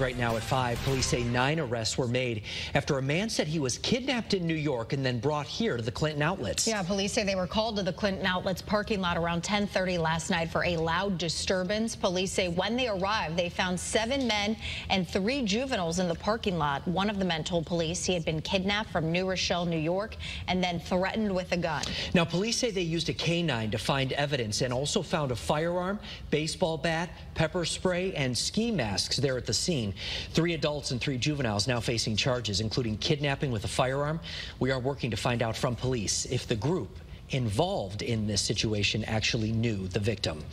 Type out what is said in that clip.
Right now at 5, police say nine arrests were made after a man said he was kidnapped in New York and then brought here to the Clinton Outlets. Yeah, police say they were called to the Clinton Outlets parking lot around 1030 last night for a loud disturbance. Police say when they arrived, they found seven men and three juveniles in the parking lot. One of the men told police he had been kidnapped from New Rochelle, New York, and then threatened with a gun. Now, police say they used a canine to find evidence and also found a firearm, baseball bat, pepper spray, and ski masks there at the scene. Three adults and three juveniles now facing charges, including kidnapping with a firearm. We are working to find out from police if the group involved in this situation actually knew the victim.